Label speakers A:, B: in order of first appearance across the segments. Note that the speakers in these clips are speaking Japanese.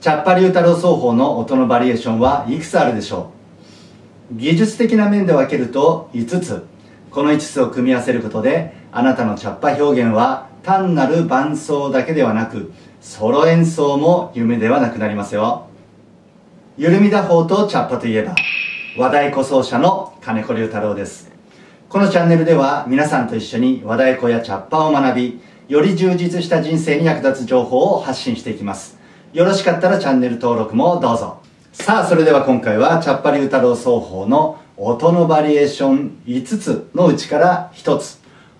A: チャッパリュータロ奏法の音のバリエーションはいくつあるでしょう？技術的な面で分けると5つ。この5つを組み合わせることであなたのチャッパ表現は単なる伴奏だけではなくソロ演奏も夢ではなくなりますよ。緩み打法とチャッパといえば和太鼓奏者の金子龍太郎です。このチャンネルでは皆さんと一緒に和太鼓やチャッパを学びより充実した人生に役立つ情報を発信していきます。よろしかったらチャンネル登録もどうぞ。さあそれでは今回はチャッパリ太郎奏法の音のバリエーション5つのうちから1つ。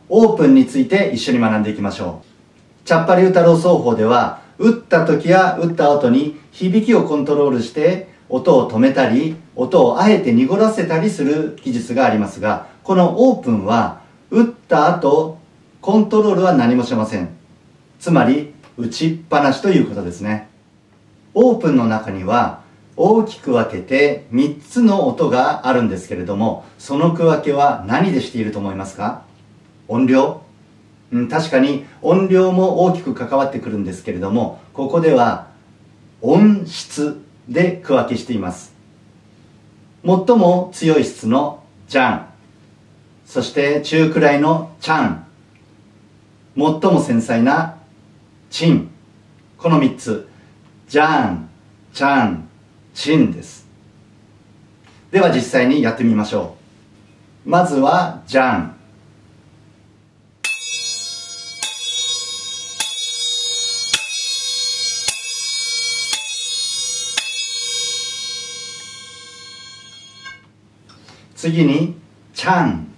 A: オープンについて一緒に学んでいきましょう。チャッパリ太郎奏法では打った時や打った後に響きをコントロールして音を止めたり音をあえて濁らせたりする技術がありますがこのオープンは打った後コントロールは何もしません。つまり打ちっぱなしということですね。オープンの中には大きく分けて3つの音があるんですけれどもその区分けは何でしていると思いますか？音量、うん、確かに音量も大きく関わってくるんですけれどもここでは音質で区分けしています。最も強い質のジャン。そして中くらいのチャン。最も繊細なチン。この3つ。じゃん、ちゃん、ちんです。では実際にやってみましょう。まずは、じゃん。次に、ちゃん。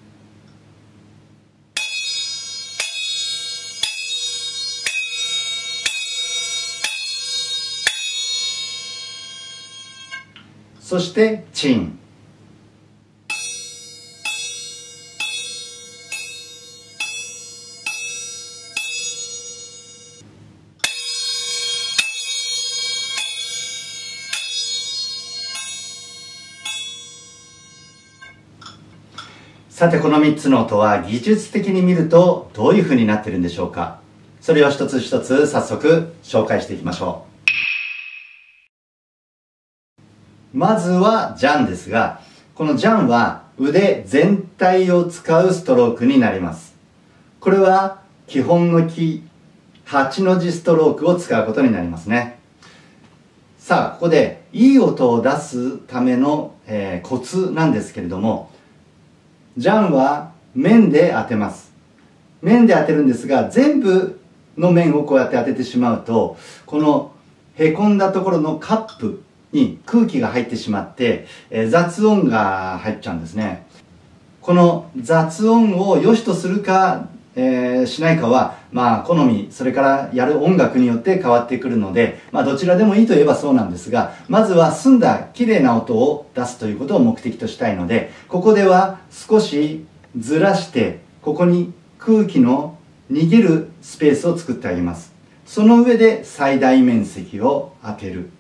A: そしてチン。さてこの3つの音は技術的に見るとどういう風になってるんでしょうか。それを一つ一つ早速紹介していきましょう。まずはジャンですが、このジャンは腕全体を使うストロークになります。これは基本のキー、8の字ストロークを使うことになりますね。さあ、ここでいい音を出すための、えー、コツなんですけれども、ジャンは面で当てます。面で当てるんですが、全部の面をこうやって当ててしまうと、このへこんだところのカップに空気が入ってしまって、えー、雑音が入っちゃうんですね。この雑音を良しとするか、えー、しないかはまあ好みそれからやる音楽によって変わってくるのでまあどちらでもいいといえばそうなんですがまずは澄んだ綺麗な音を出すということを目的としたいのでここでは少しずらしてここに空気の逃げるスペースを作ってあげます。その上で最大面積を当てる。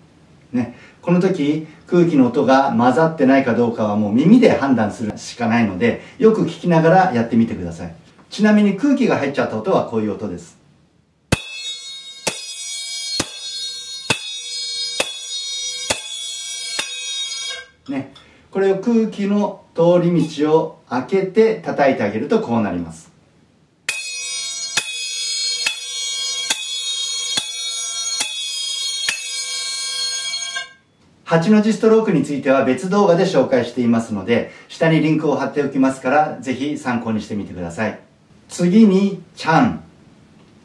A: ね。この時空気の音が混ざってないかどうかはもう耳で判断するしかないのでよく聞きながらやってみてください。ちなみに空気が入っちゃった音はこういう音です。ね。これを空気の通り道を開けて叩いてあげるとこうなります。8の字ストロークについては別動画で紹介していますので、下にリンクを貼っておきますから、ぜひ参考にしてみてください。次に、チャン。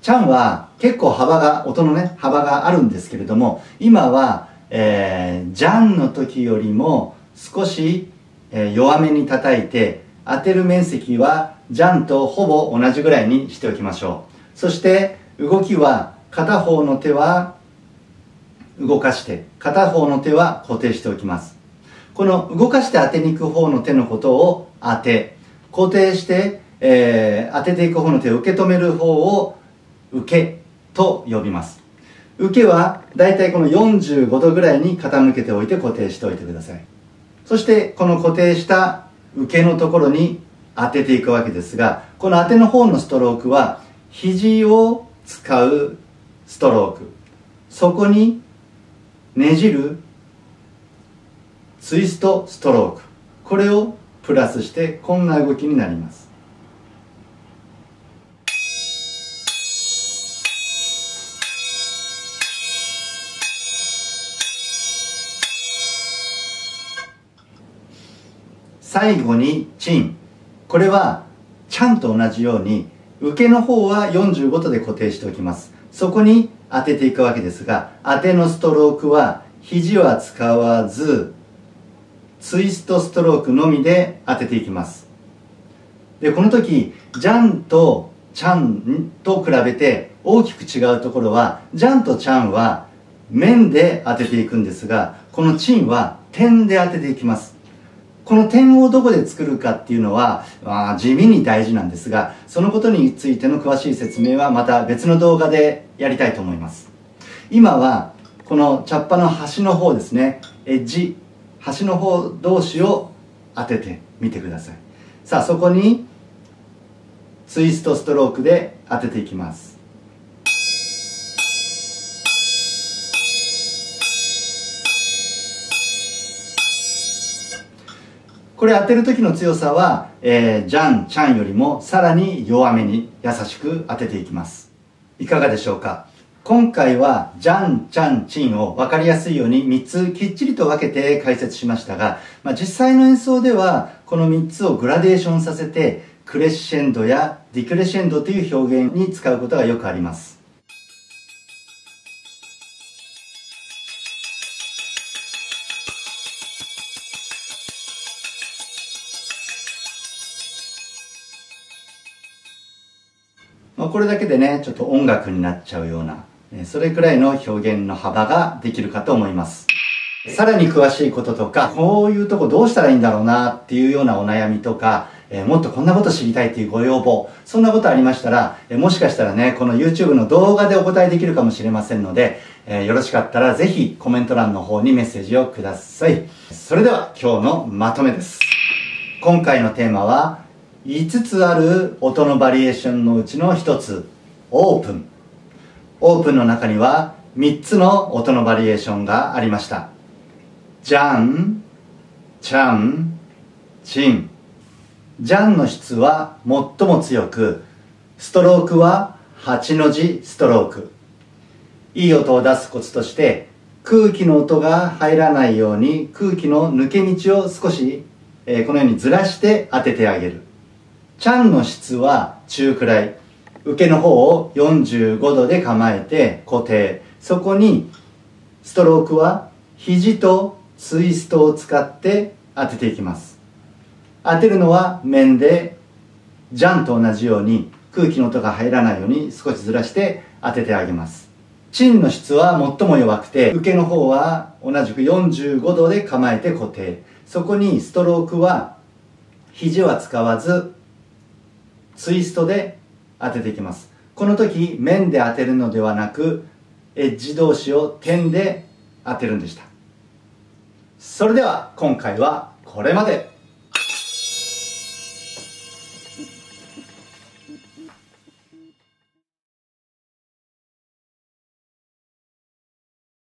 A: チャンは結構幅が、音のね、幅があるんですけれども、今は、えー、ジャンの時よりも少し、えー、弱めに叩いて、当てる面積はジャンとほぼ同じぐらいにしておきましょう。そして、動きは片方の手は動かして片方の手は固定しておきます。この動かして当てに行く方の手のことを当て固定して、えー、当てていく方の手を受け止める方を受けと呼びます。受けはだいたいこの45度ぐらいに傾けておいて固定しておいてください。そしてこの固定した受けのところに当てていくわけですがこの当ての方のストロークは肘を使うストローク。そこにねじるツイストストローク。これをプラスしてこんな動きになります。最後にチン。これはちゃんと同じように受けの方は45度で固定しておきます。そこに当てていくわけですが当てのストロークは肘は使わずツイストストロークのみで当てていきます。でこの時ジャンとチャンと比べて大きく違うところはジャンとチャンは面で当てていくんですがこのチンは点で当てていきます。この点をどこで作るかっていうのは、まあ、地味に大事なんですがそのことについての詳しい説明はまた別の動画でやりたいと思います。今はこの茶っ葉の端の方ですねエッジ端の方同士を当ててみてください。さあそこにツイストストロークで当てていきます。これ当てる時の強さは、えー、ジャン、チャンよりもさらに弱めに優しく当てていきますいかがでしょうか？今回は、ジャン、チャン、チンを分かりやすいように3つきっちりと分けて解説しましたが、まあ、実際の演奏では、この3つをグラデーションさせて、クレッシェンドやディクレッシェンドという表現に使うことがよくあります。まあ、これだけでね、ちょっと音楽になっちゃうようなそれくらいの表現の幅ができるかと思います。さらに詳しいこととか、こういうとこどうしたらいいんだろうなっていうようなお悩みとか、えー、もっとこんなこと知りたいっていうご要望、そんなことありましたら、えー、もしかしたらね、この YouTube の動画でお答えできるかもしれませんので、えー、よろしかったらぜひコメント欄の方にメッセージをください。それでは今日のまとめです。今回のテーマは、5つある音のバリエーションのうちの1つ、オープン。オープンの中には3つの音のバリエーションがありました。ジャン、チャン、チン。ジャンの質は最も強くストロークは8の字ストローク。いい音を出すコツとして空気の音が入らないように空気の抜け道を少し、えー、このようにずらして当ててあげる。チャンの質は中くらい。受けの方を45度で構えて固定。そこにストロークは肘とツイストを使って当てていきます。当てるのは面でジャンと同じように空気の音が入らないように少しずらして当ててあげます。チンの質は最も弱くて受けの方は同じく45度で構えて固定。そこにストロークは肘は使わずツイストで当てていきます。この時面で当てるのではなくエッジ同士を点で当てるんでした。それでは今回はこれまで。